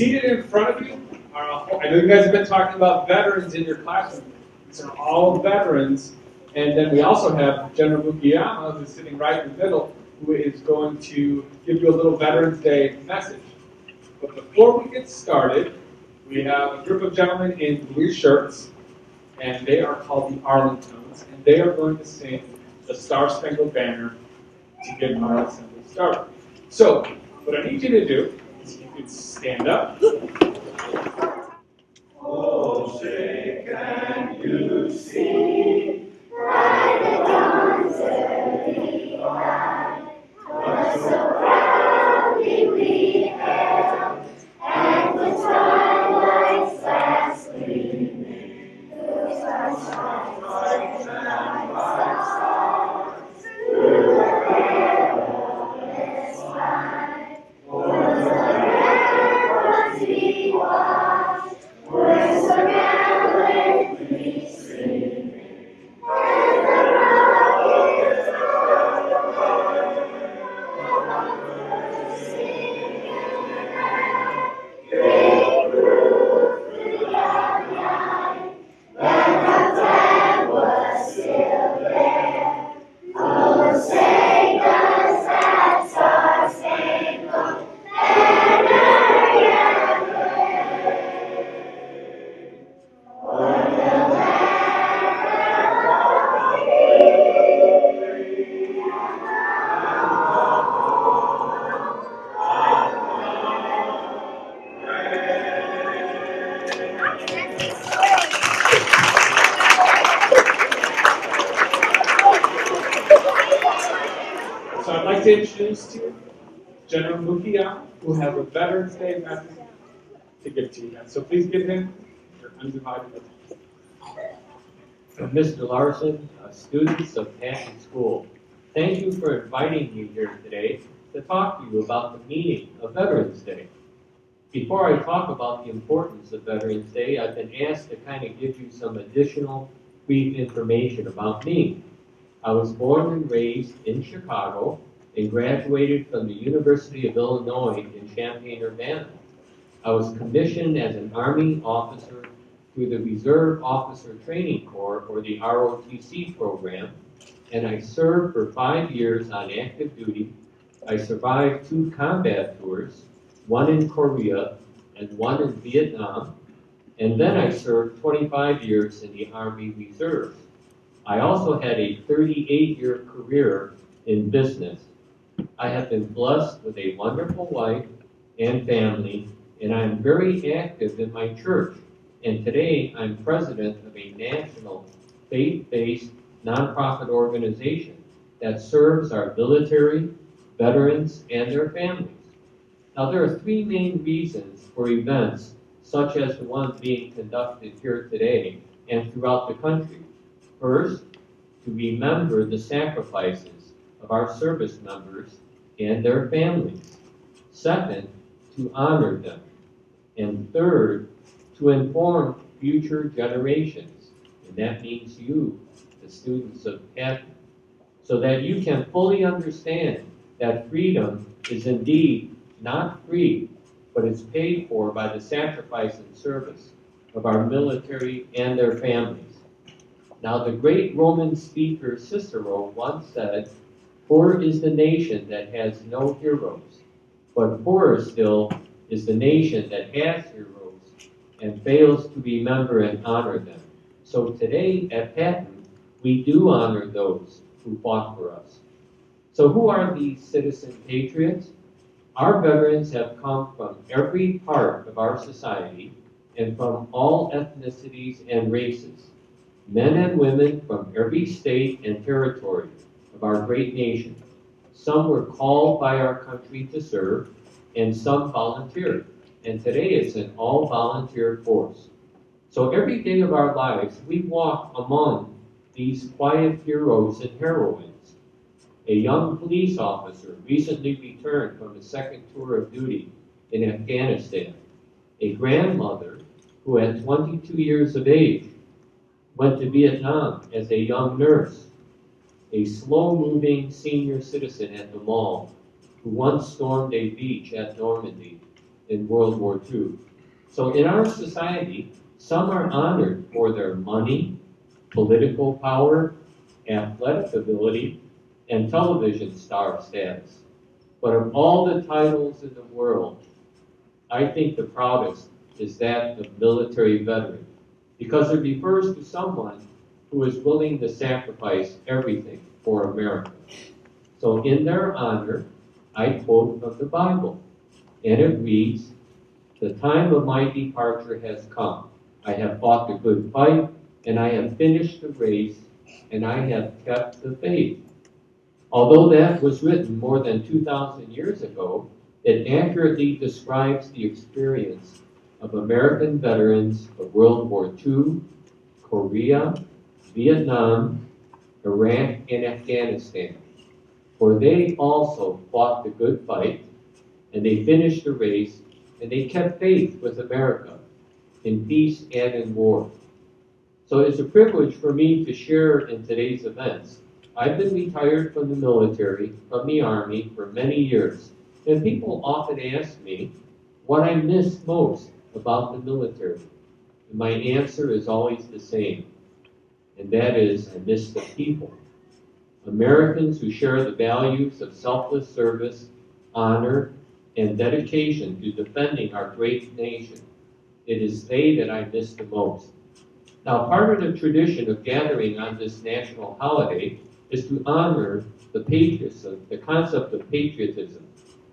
Seated in front of you are, I know you guys have been talking about veterans in your classroom. These are all veterans. And then we also have General Mukoyama, who's sitting right in the middle, who is going to give you a little Veterans Day message. But before we get started, we have a group of gentlemen in blue shirts, and they are called the Arlingtones, and they are going to sing the Star Spangled Banner to get our assembly started. So, what I need you to do can stand up. Oh, say can you see So I'd like to introduce to you General Mukoyama, who has a Veterans Day message to give to you guys. So please give him your undivided attention. Mr. Larson, uh, students of Patton School, thank you for inviting me here today to talk to you about the meaning of Veterans Day. Before I talk about the importance of Veterans Day, I've been asked to kind of give you some additional brief information about me. I was born and raised in Chicago and graduated from the University of Illinois in Champaign-Urbana. I was commissioned as an Army officer through the Reserve Officer Training Corps, or the ROTC program, and I served for five years on active duty. I survived two combat tours, one in Korea and one in Vietnam, and then I served 25 years in the Army Reserve. I also had a 38-year career in business. I have been blessed with a wonderful wife and family, and I am very active in my church. And today, I'm president of a national faith-based nonprofit organization that serves our military, veterans, and their families. Now, there are three main reasons for events such as the one being conducted here today and throughout the country. First, to remember the sacrifices of our service members and their families. Second, to honor them. And third, to inform future generations, and that means you, the students of Patton, so that you can fully understand that freedom is indeed not free, but is paid for by the sacrifice and service of our military and their families. Now, the great Roman speaker Cicero once said, Poor is the nation that has no heroes, but poorer still is the nation that has heroes and fails to remember and honor them. So today at Patton, we do honor those who fought for us. So who are these citizen patriots? Our veterans have come from every part of our society and from all ethnicities and races. Men and women from every state and territory of our great nation. Some were called by our country to serve, and some volunteered. And today it's an all volunteer force. So every day of our lives, we walk among these quiet heroes and heroines. A young police officer recently returned from a second tour of duty in Afghanistan. A grandmother who, at 22 years of age, went to Vietnam as a young nurse. a slow-moving senior citizen at the mall who once stormed a beach at Normandy in World War II. So in our society, some are honored for their money, political power, athletic ability, and television star status. But of all the titles in the world, I think the proudest is that of military veteran, because it refers to someone who is willing to sacrifice everything for America. So in their honor, I quote from the Bible, and it reads, The time of my departure has come. I have fought the good fight, and I have finished the race, and I have kept the faith. Although that was written more than 2,000 years ago, it accurately describes the experience of American veterans of World War II, Korea, Vietnam, Iraq, and Afghanistan. For they also fought the good fight, and they finished the race, and they kept faith with America in peace and in war. So it's a privilege for me to share in today's events. I've been retired from the military, from the Army, for many years, and people often ask me what I miss most about the military. And my answer is always the same, and that is I miss the people. Americans who share the values of selfless service, honor, and dedication to defending our great nation. It is they that I miss the most. Now, part of the tradition of gathering on this national holiday is to honor the patriotism, the concept of patriotism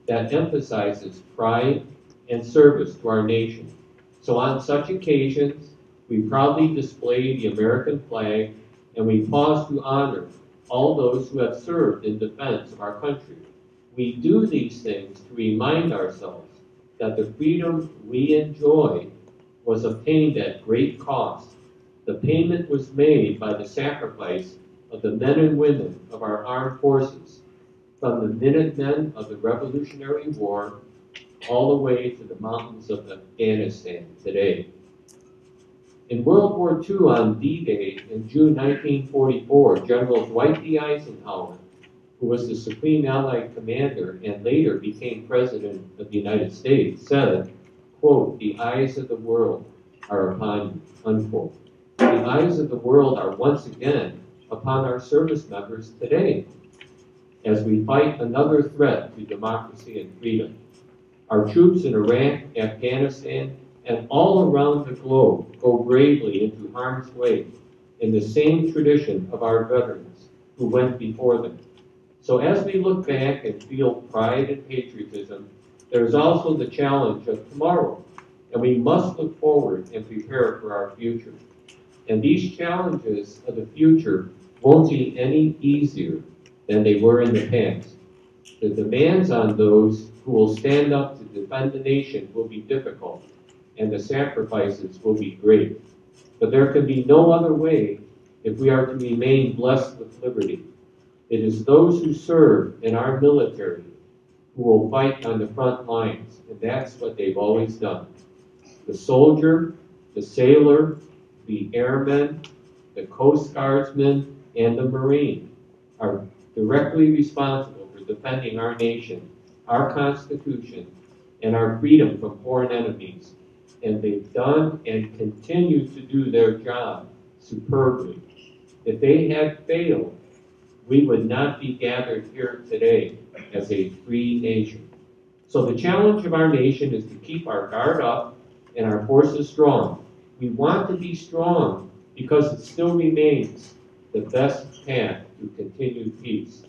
that emphasizes pride and service to our nation. So on such occasions, we proudly display the American flag and we pause to honor all those who have served in defense of our country. We do these things to remind ourselves that the freedom we enjoy was obtained at great cost. The payment was made by the sacrifice of the men and women of our armed forces, from the Minutemen of the Revolutionary War all the way to the mountains of Afghanistan today. In World War II on D-Day in June 1944, General Dwight D. Eisenhower, who was the Supreme Allied Commander and later became President of the United States, said, quote, the eyes of the world are upon you, unquote. The eyes of the world are once again upon our service members today as we fight another threat to democracy and freedom. Our troops in Iraq, Afghanistan, and all around the globe go bravely into harm's way in the same tradition of our veterans who went before them. So as we look back and feel pride and patriotism, there is also the challenge of tomorrow, and we must look forward and prepare for our future. And these challenges of the future won't be any easier than they were in the past. The demands on those who will stand up to defend the nation will be difficult, and the sacrifices will be great. But there can be no other way if we are to remain blessed with liberty. It is those who serve in our military who will fight on the front lines, and that's what they've always done. The soldier, the sailor, the airmen, the Coast Guardsmen, and the Marine are directly responsible defending our nation, our Constitution, and our freedom from foreign enemies. And they've done and continue to do their job superbly. If they had failed, we would not be gathered here today as a free nation. So the challenge of our nation is to keep our guard up and our forces strong. We want to be strong because it still remains the best path to continued peace.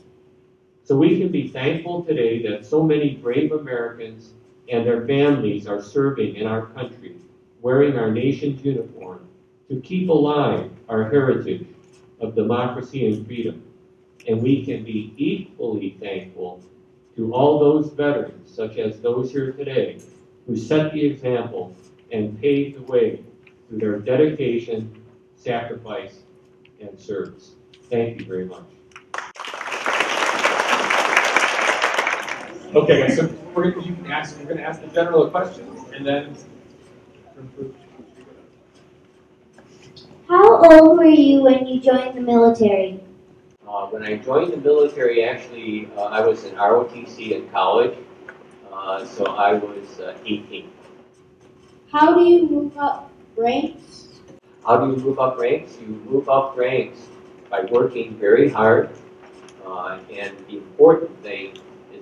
So we can be thankful today that so many brave Americans and their families are serving in our country, wearing our nation's uniform to keep alive our heritage of democracy and freedom. And we can be equally thankful to all those veterans, such as those here today, who set the example and paved the way through their dedication, sacrifice, and service. Thank you very much. Okay, guys, so we're gonna, you can ask, we're gonna ask the general a question, and then. How old were you when you joined the military? Uh, when I joined the military, actually, uh, I was in ROTC in college, uh, so I was uh, 18. How do you move up ranks? How do you move up ranks? You move up ranks by working very hard, uh, and the important thing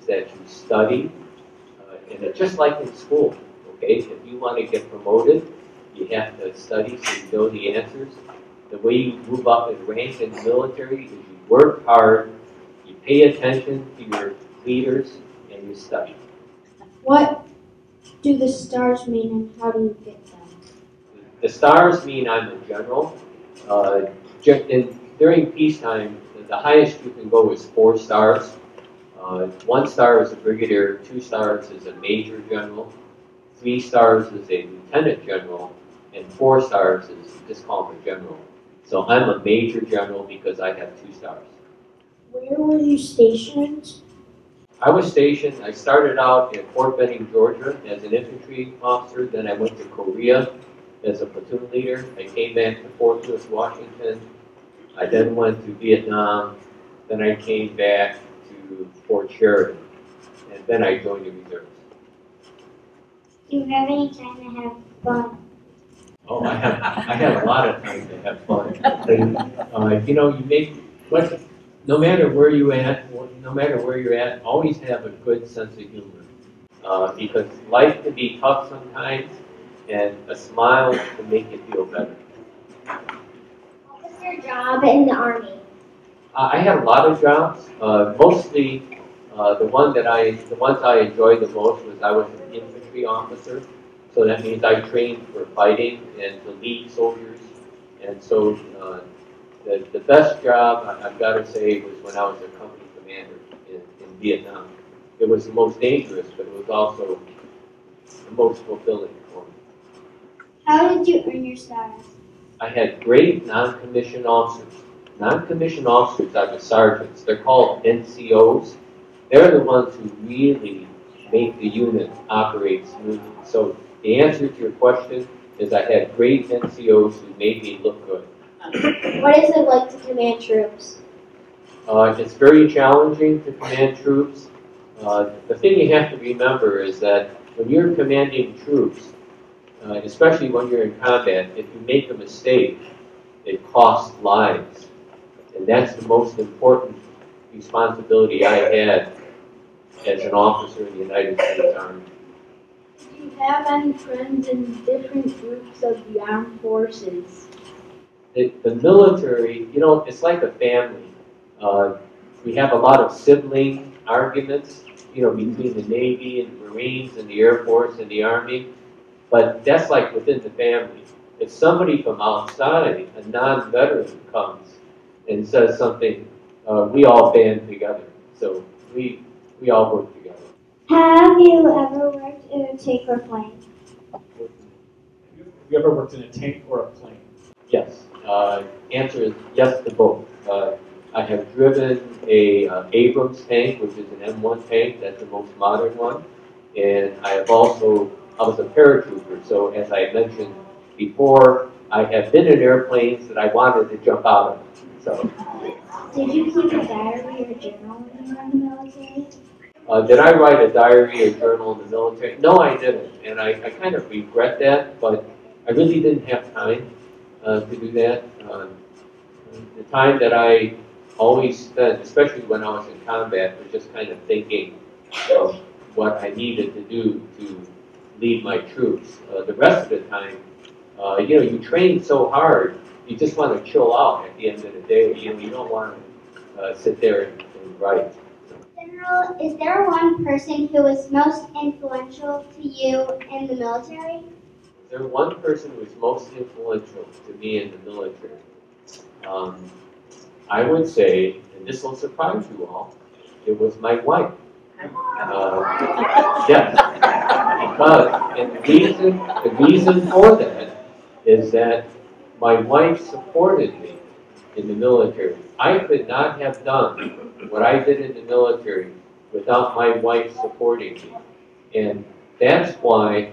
is that you study, uh, and just like in school, okay? If you want to get promoted, you have to study so you know the answers. The way you move up in rank in the military is you work hard, you pay attention to your leaders, and you study. What do the stars mean and how do you get them? The stars mean I'm a general. Uh, during peacetime, the highest you can go is four stars. Uh, one star is a brigadier, two stars is a major general, three stars is a lieutenant general, and four stars is just call a general. So I'm a major general because I have two stars. Where were you stationed? I was stationed, I started out in Fort Benning, Georgia as an infantry officer, then I went to Korea as a platoon leader. I came back to Fort Lewis, Washington. I then went to Vietnam, then I came back to Fort Sheridan, and then I joined the reserves. Do you have any time to have fun? Oh, I have, I have a lot of time to have fun. And, uh, you know, you make, what, no matter where you at, no matter where you're at, always have a good sense of humor. Uh, because life can be tough sometimes, and a smile can make you feel better. What was your job in the army? I had a lot of jobs. Uh, mostly, uh, the one that I, the ones I enjoyed the most was I was an infantry officer. So that means I trained for fighting and to lead soldiers. And so uh, the, the best job, I- I've got to say, was when I was a company commander in, in Vietnam. It was the most dangerous, but it was also the most fulfilling for me. How did you earn your stars? I had great non-commissioned officers. Non-commissioned officers are the sergeants. They're called NCOs. They're the ones who really make the unit operate smoothly. So the answer to your question is I had great NCOs who made me look good. What is it like to command troops? Uh, it's very challenging to command troops. Uh, the thing you have to remember is that when you're commanding troops, uh, especially when you're in combat, if you make a mistake, it costs lives. And that's the most important responsibility I had as an officer in the United States Army. Do you have any friends in different groups of the armed forces? the, the military, you know, it's like a family. Uh, we have a lot of sibling arguments, you know, between the Navy and the Marines and the Air Force and the Army, but that's like within the family. If somebody from outside, a non-veteran, comes and says something, uh, we all band together. So we we all work together. Have you ever worked in a tank or plane? Have you ever worked in a tank or a plane? Yes. Uh, answer is yes to both. Uh, I have driven a uh, Abrams tank, which is an M1 tank. That's the most modern one. And I have also, I was a paratrooper. So as I mentioned before, I have been in airplanes that I wanted to jump out of. So Did you keep a diary or journal when you were in the military? uh, did I write a diary or journal in the military? No, I didn't. And I, I kind of regret that, but I really didn't have time uh, to do that. Um, the time that I always spent, especially when I was in combat, was just kind of thinking of what I needed to do to lead my troops. Uh, the rest of the time, uh, you know, you train so hard, you just want to chill out at the end of the day. You know, you don't want to uh, sit there and, and write. General, is there one person who was most influential to you in the military? Is there one person who was most influential to me in the military? Um, I would say, and this will surprise you all, it was my wife. Uh, yes, because, and the reason, the reason for that is that my wife supported me in the military. I could not have done what I did in the military without my wife supporting me. And that's why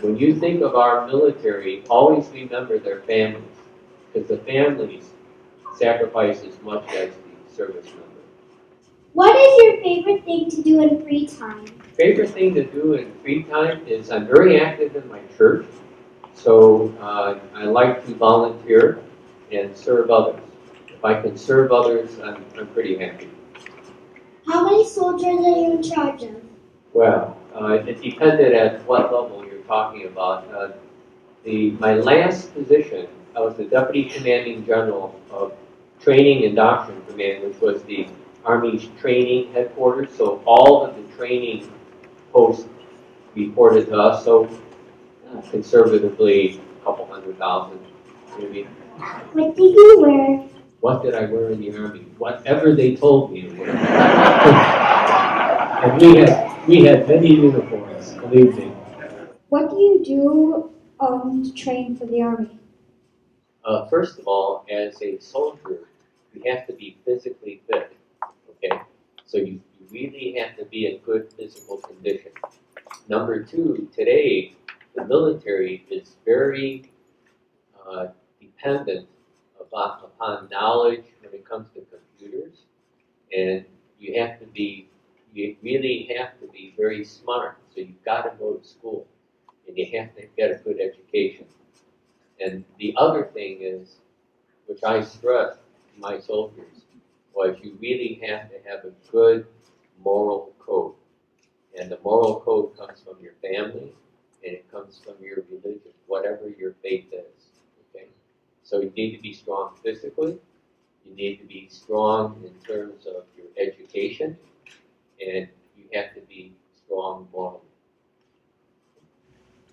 when you think of our military, always remember their families, because the families sacrifice as much as the service member. What is your favorite thing to do in free time? Favorite thing to do in free time is I'm very active in my church, so uh, I like to volunteer and serve others. If I can serve others, I'm, I'm pretty happy. How many soldiers are you in charge of? Well, uh, it depended at what level you're talking about. Uh, the my last position, I was the deputy commanding general of training and doctrine command, which was the Army's training headquarters. So all of the training posts reported to us. So conservatively, a couple hundred thousand, maybe. What did you wear? What did I wear in the army? Whatever they told me to wear. and we had we had many uniforms, believe me. What do you do um, to train for the army? Uh, first of all, as a soldier, you have to be physically fit. Okay, so you, you really have to be in good physical condition. Number two, today the military is very uh, dependent upon, upon knowledge when it comes to computers, and you have to be you really have to be very smart. So you've got to go to school, and you have to get a good education. And the other thing is, which I stress to my soldiers, was you really have to have a good moral code. And the moral code comes from your family and it comes from your religion, whatever your faith is. Okay? So you need to be strong physically, you need to be strong in terms of your education, and you have to be strong morally.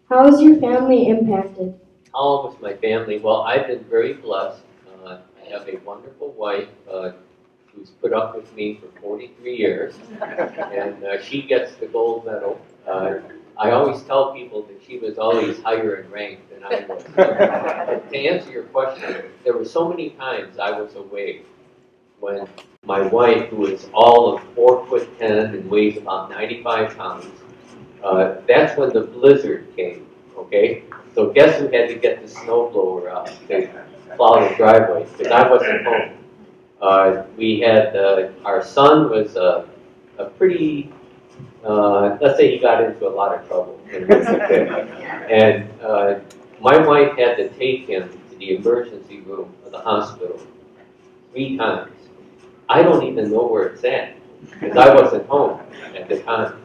How is your family impacted? How was my family? Well, I've been very blessed. Uh, I have a wonderful wife uh, who's put up with me for 43 years, and uh, she gets the gold medal. I always tell people that she was always higher in rank than I was. to answer your question, there were so many times I was away when my wife, who is all of four foot ten and weighs about 95 pounds, uh, that's when the blizzard came. Okay, so guess who had to get the snowblower out to plow the driveway? Because I wasn't home. Uh, we had uh, our son was a, a pretty uh, let's say he got into a lot of trouble when he was a kid. and uh, my wife had to take him to the emergency room of the hospital three times. I don't even know where it's at because I wasn't home at the time.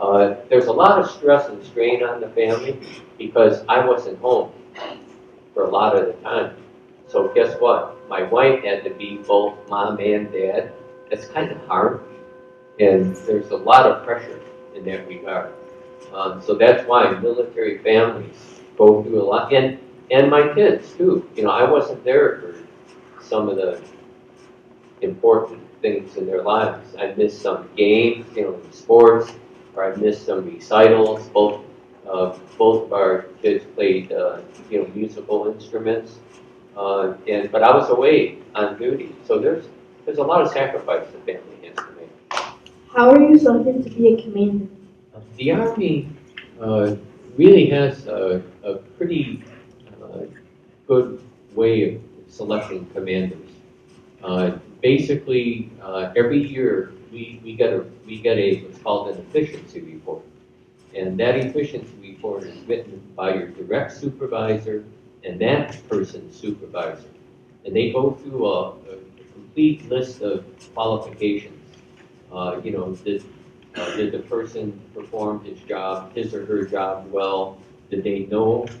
Uh, there's a lot of stress and strain on the family because I wasn't home for a lot of the time. So guess what? My wife had to be both mom and dad. It's kind of hard, and there's a lot of pressure in that regard. Um, so that's why military families go through a lot, and and my kids too. You know, I wasn't there for some of the important things in their lives. I missed some games, you know, sports, or I missed some recitals. Both uh, both of our kids played, uh, you know, musical instruments, uh, and but I was away on duty. So there's there's a lot of sacrifice family to make. How are you selected to be a commander? The Army uh, really has a, a pretty uh, good way of selecting commanders. Uh, basically, uh, every year we, we get a we get a what's called an efficiency report, and that efficiency report is written by your direct supervisor and that person's supervisor, and they go through a, a complete list of qualifications. Uh, you know, did, uh, did the person perform his job, his or her job well? Did they know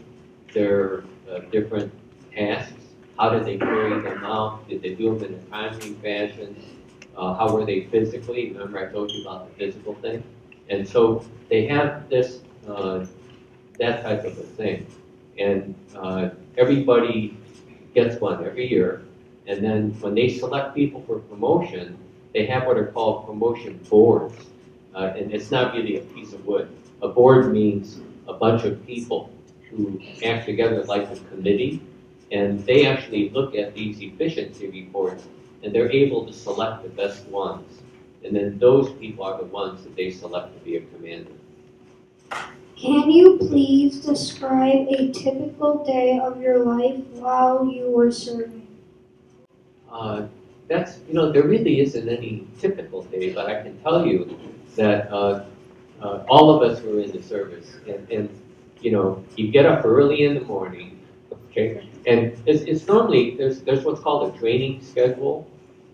their uh, different tasks? How did they carry them out? Did they do them in a timely fashion? Uh, how were they physically? Remember I told you about the physical thing? And so they have this, uh, that type of a thing. And uh, everybody gets one every year. And then when they select people for promotion, they have what are called promotion boards. Uh, and it's not really a piece of wood. A board means a bunch of people who act together like a committee, and they actually look at these efficiency reports, and they're able to select the best ones. And then those people are the ones that they select to be a commander. Can you please describe a typical day of your life while you were serving? Uh, that's, you know, there really isn't any typical day, but I can tell you that, uh, uh, all of us were in the service, and, and, you know, you get up early in the morning, okay? And it's, it's normally, there's, there's what's called a training schedule,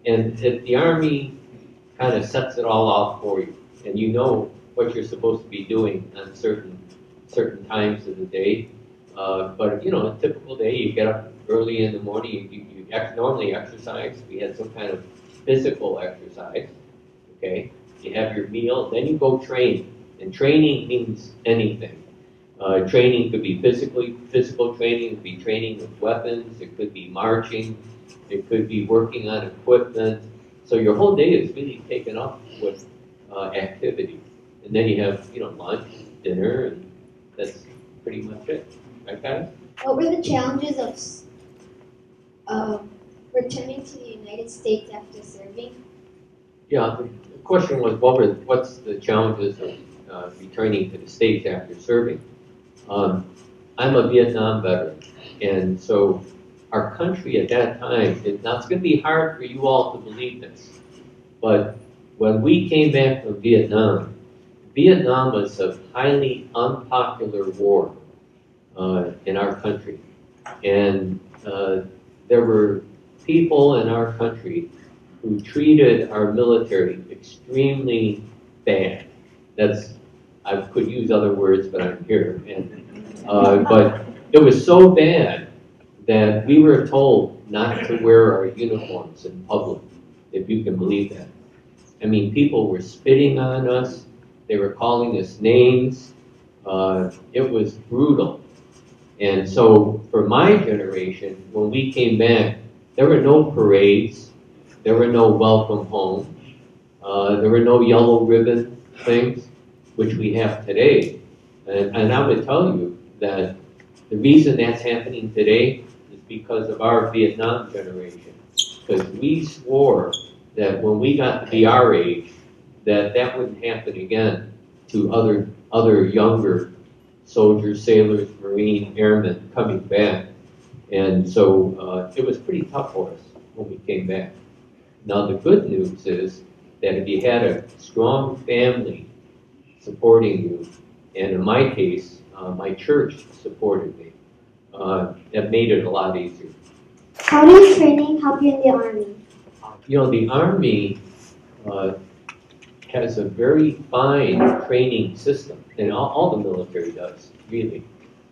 and the, the Army kind of sets it all out for you, and you know what you're supposed to be doing on certain, certain times of the day. Uh, but, you know, a typical day, you get up early in the morning, you, you ex- normally exercise, we had some kind of physical exercise, okay? You have your meal, then you go train, and training means anything. Uh, training could be physically, physical training, it could be training with weapons, it could be marching, it could be working on equipment. So your whole day is really taken up with uh, activity. And then you have, you know, lunch, dinner, and that's pretty much it. Right, guys? What were the challenges of um, returning to the United States after serving? Yeah, the question was, what were, what's the challenges of uh, returning to the States after serving? Um, I'm a Vietnam veteran, and so our country at that time, it, now it's gonna be hard for you all to believe this, but when we came back from Vietnam, Vietnam was a highly unpopular war uh, in our country. And uh, there were people in our country who treated our military extremely bad. That's, I could use other words, but I'm here. And, uh, but it was so bad that we were told not to wear our uniforms in public, if you can believe that. I mean, people were spitting on us, they were calling us names. Uh, it was brutal. And so for my generation, when we came back, there were no parades, there were no welcome home, uh, there were no yellow ribbon things, which we have today. And, and I would tell you that the reason that's happening today is because of our Vietnam generation. Because we swore that when we got to be our age, that that wouldn't happen again to other, other younger soldiers, sailors, marine, airmen coming back. And so uh, it was pretty tough for us when we came back. Now, the good news is that if you had a strong family supporting you, and in my case, uh, my church supported me, uh, that made it a lot easier. How does training help you in the Army? You know, the Army uh, has a very fine training system, and all, all the military does, really.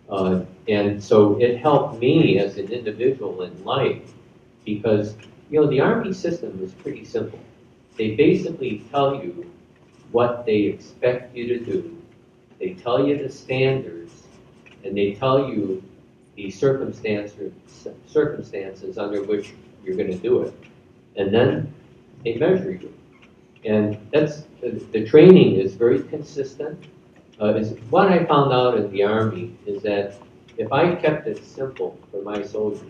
Uh, and so it helped me as an individual in life because, you know, the Army system is pretty simple. They basically tell you what they expect you to do, they tell you the standards, and they tell you the circumstances, circumstances under which you're going to do it. And then they measure you. And that's, the, training is very consistent. Uh, is, what I found out in the Army is that if I kept it simple for my soldiers,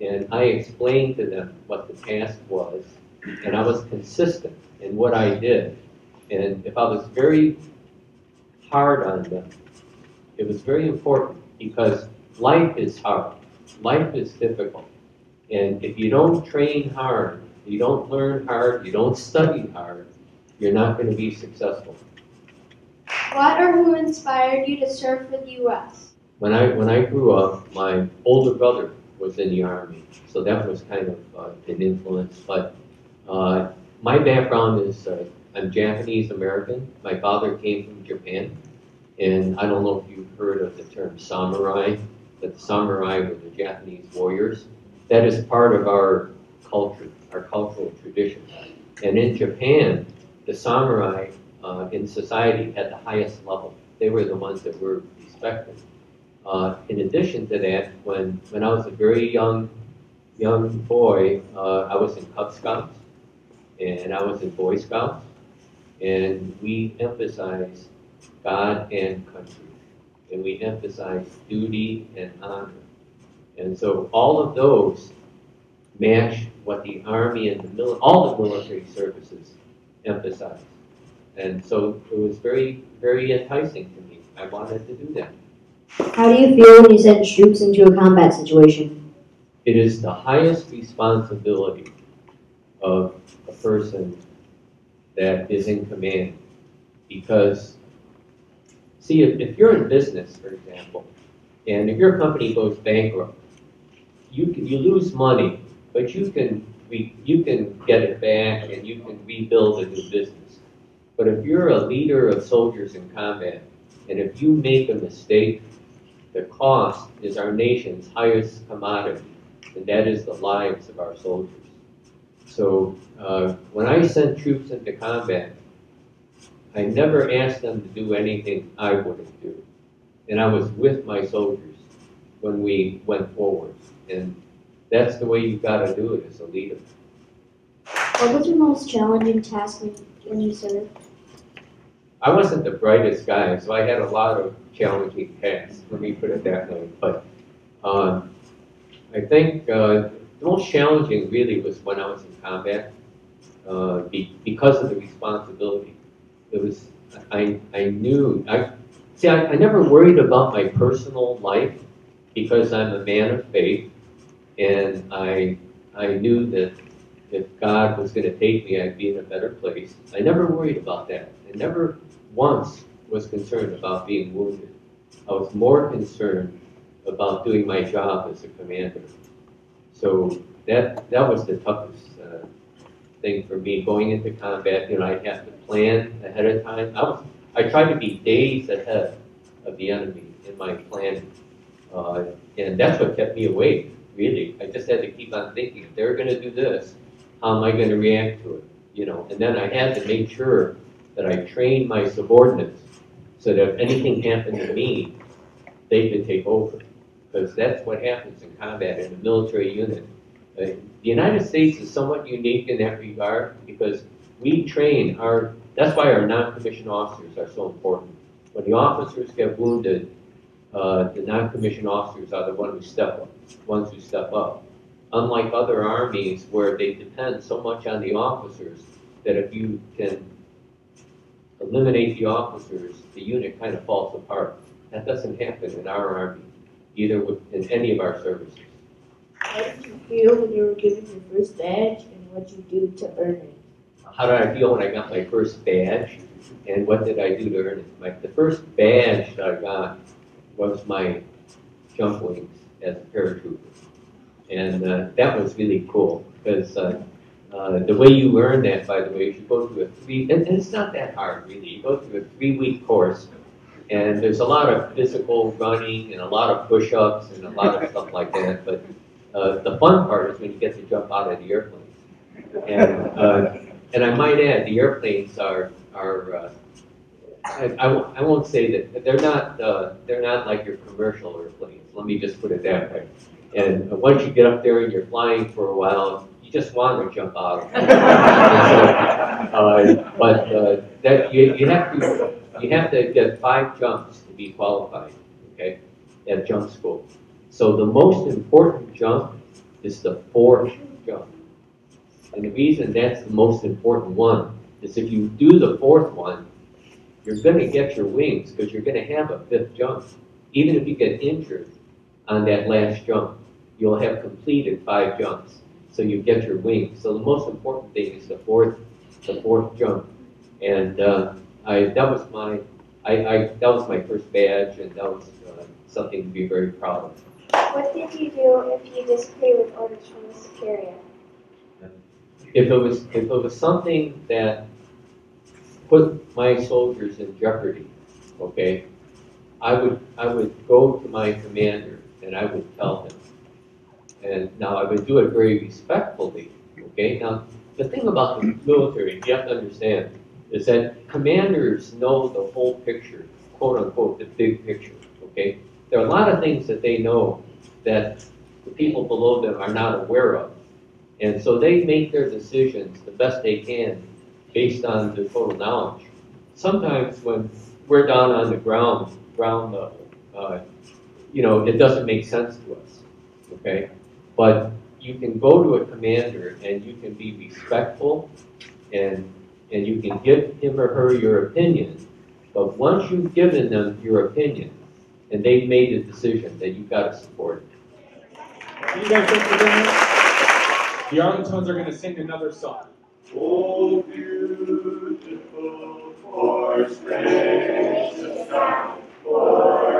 and I explained to them what the task was, and I was consistent in what I did, and if I was very hard on them, it was very important because life is hard, life is difficult. And if you don't train hard, you don't learn hard, you don't study hard, you're not going to be successful. What or who inspired you to serve for the U.S.? When I when I grew up, my older brother was in the army, so that was kind of uh, an influence. But uh, my background is uh, I'm Japanese American. My father came from Japan, and I don't know if you've heard of the term samurai. But the samurai were the Japanese warriors. That is part of our culture, our cultural tradition. And in Japan, the samurai uh, in society had the highest level. They were the ones that were respected. Uh, in addition to that, when, when I was a very young young boy, uh, I was in Cub Scouts and I was in Boy Scouts, and we emphasized God and country, and we emphasized duty and honor. And so all of those match what the Army and the all the military services emphasize. And so it was very, very enticing to me. I wanted to do that. How do you feel when you send troops into a combat situation? It is the highest responsibility of a person that is in command. Because, see, if, if you're in business, for example, and if your company goes bankrupt, you you lose money, but you can you can get it back and you can rebuild a new business. But if you're a leader of soldiers in combat, and if you make a mistake, the cost is our nation's highest commodity, and that is the lives of our soldiers. So uh, when I sent troops into combat, I never asked them to do anything I wouldn't do. And I was with my soldiers when we went forward. And that's the way you've got to do it as a leader. What was your most challenging task when, when you served? I wasn't the brightest guy, so I had a lot of challenging tasks, let me put it that way. But um, I think uh, the most challenging really was when I was in combat uh, be, because of the responsibility. It was, I, I knew, I, see, I, I never worried about my personal life because I'm a man of faith and I, I knew that if God was going to take me, I'd be in a better place. I never worried about that. I never once was concerned about being wounded. I was more concerned about doing my job as a commander. So that that was the toughest uh, thing for me going into combat. You know, I'd have to plan ahead of time. I was I tried to be days ahead of the enemy in my planning, uh, and that's what kept me awake. Really, I just had to keep on thinking. If they're going to do this, how am I going to react to it? You know, and then I had to make sure that I trained my subordinates so that if anything happened to me, they could take over. Because that's what happens in combat in a military unit. Uh, the United States is somewhat unique in that regard because we train our, that's why our non-commissioned officers are so important. When the officers get wounded, uh, the non-commissioned officers are the ones who step up, ones who step up. Unlike other armies where they depend so much on the officers that if you can eliminate the officers, the unit kind of falls apart. That doesn't happen in our army, either with, in any of our services. How did you feel when you were given your first badge and what you do to earn it? How did I feel when I got my first badge, and what did I do to earn it? My, the first badge that I got was my jump wings as a paratrooper, and uh, that was really cool because uh, uh, the way you learn that, by the way, is you go through a three, and, and it's not that hard really. You go through a three-week course, and there's a lot of physical running and a lot of push-ups and a lot of stuff like that. But uh, the fun part is when you get to jump out of the airplane. And uh, and I might add, the airplanes are are. Uh, I, I, won't, I won't say that they're not they're not like your commercial airplanes. Let me just put it that way. And once you get up there and you're flying for a while, you just want to jump out so, uh, but uh, that you, you have to you have to get five jumps to be qualified. Okay, at jump school. So the most important jump is the fourth jump. And the reason that's the most important one is if you do the fourth one, you're going to get your wings because you're going to have a fifth jump. Even if you get injured on that last jump, you'll have completed five jumps. So you get your wings. So the most important thing is the fourth, the fourth jump. And uh, I, that was my, I, I, that was my first badge, and that was uh, something to be very proud of. What did you do if you disagree with orders from the superior? If it was, if it was something that put my soldiers in jeopardy, okay, I would, I would go to my commander and I would tell him. And now I would do it very respectfully, okay? Now, the thing about the military, you have to understand, is that commanders know the whole picture, quote unquote, the big picture, okay? There are a lot of things that they know that the people below them are not aware of. And so they make their decisions the best they can based on their total knowledge. Sometimes when we're down on the ground, ground level, uh, you know, it doesn't make sense to us, okay? But you can go to a commander and you can be respectful and, and you can give him or her your opinion. But once you've given them your opinion and they've made a decision, then you've got to support it. You guys, thanks for doing that. The Arlingtones are gonna sing another song. Oh, beautiful for spacious sound, for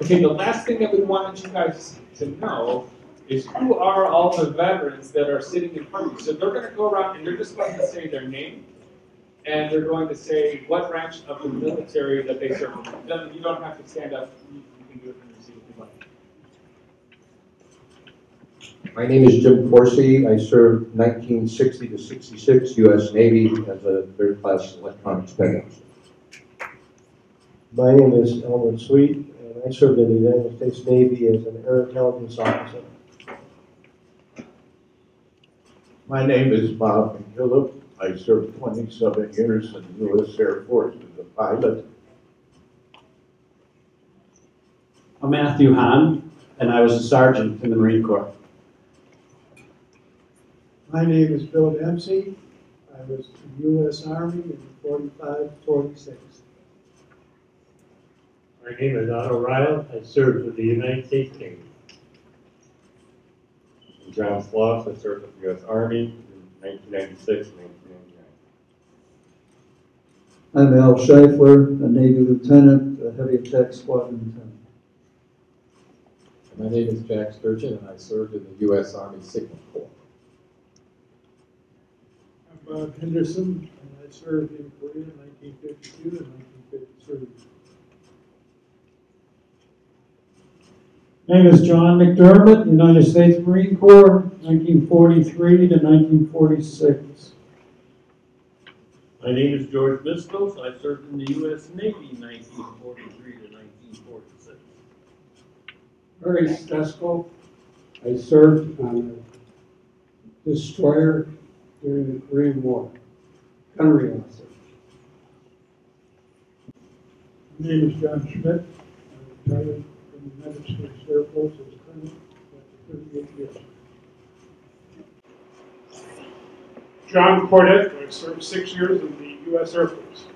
Okay, the last thing that we wanted you guys to know is who are all the veterans that are sitting in front of you. So they're gonna go around and they're just going to say their name, and they're going to say what branch of the military that they serve. in. Then You don't have to stand up, you you can do it from your seat if you like. My name is Jim Corsi. I served 1960 to 66 U.S. Navy as a third-class electronics technician. My name is Elmer Sweet, and I served in the United States Navy as an air intelligence officer. My name is Bob McKillop. I served 27 years in the U.S. Air Force as a pilot. I'm Matthew Hahn, and I was a sergeant in the Marine Corps. My name is Bill Dempsey. I was in the U.S. Army in 45, 46. My name is Otto Ryle. I served with the United States Navy. I'm John Sloss. I served with the U.S. Army in 1996 and 1999. I'm Al Scheifler, a Navy lieutenant, a heavy attack squadron lieutenant. My name is Jack Sturgeon, and I served in the U.S. Army Signal Corps. I'm Bob Henderson, and I served in Korea in 1952 and 1953. Name is John McDermott, United States Marine Corps, 1943 to 1946. My name is George Mistos. I served in the U.S. Navy 1943 to 1946. Murray Stesko. I served on a destroyer during the Korean War, gunnery officer. My name is John Schmidt. The United States Air Force as colonel after 38 years. John Cordet, I served six years in the U.S. Air Force.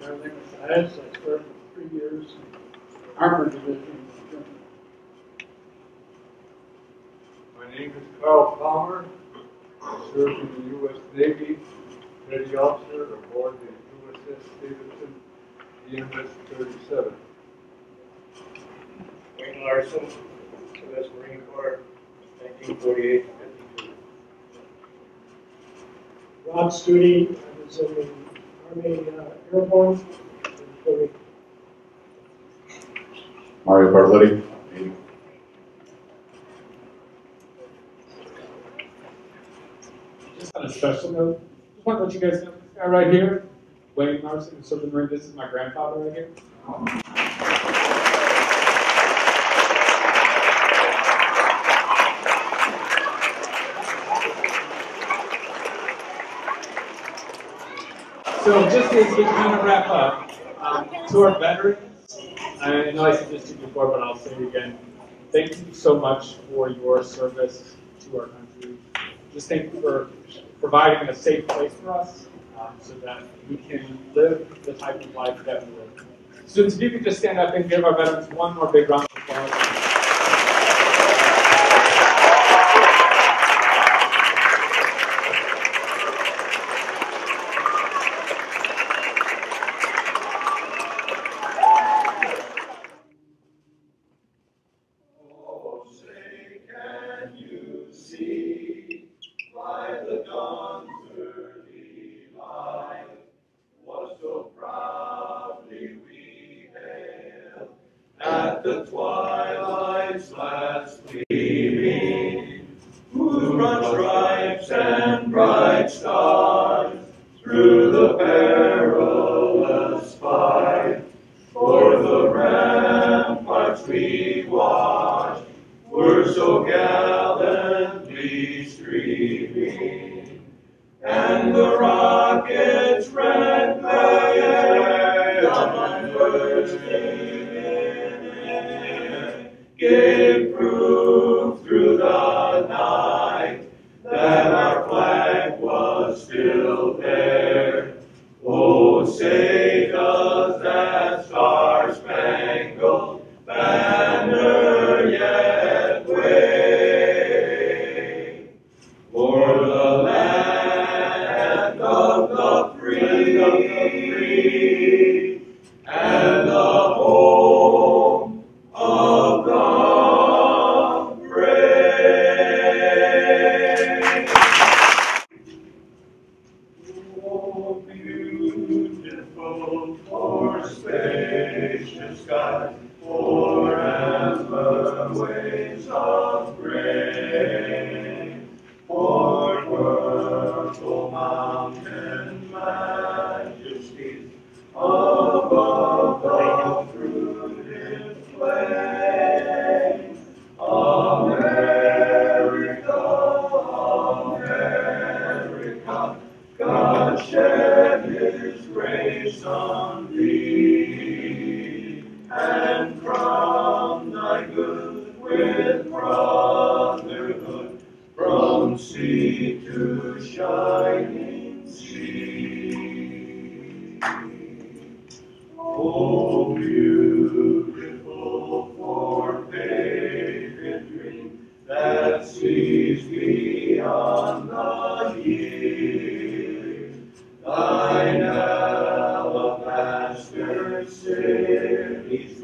My name is Dias. I served three years in Armor Division. My name is Carl Palmer. I served in the U.S. Navy, petty officer aboard the USS Stevenson EMS 37. Wayne Larson, U.S. Marine Corps, 1948 Rob Studi, I was in the Army uh, Airborne. Mario Bartletti, Just on a special note, just want to let you guys know this guy right here, Wayne Larson, who Marine. This is my grandfather right here. So just as we kind of wrap up, um, to our veterans, I know I said this to you before, but I'll say it again. Thank you so much for your service to our country. Just thank you for providing a safe place for us um, so that we can live the type of life that we live. So if you could just stand up and give our veterans one more big round. Savior.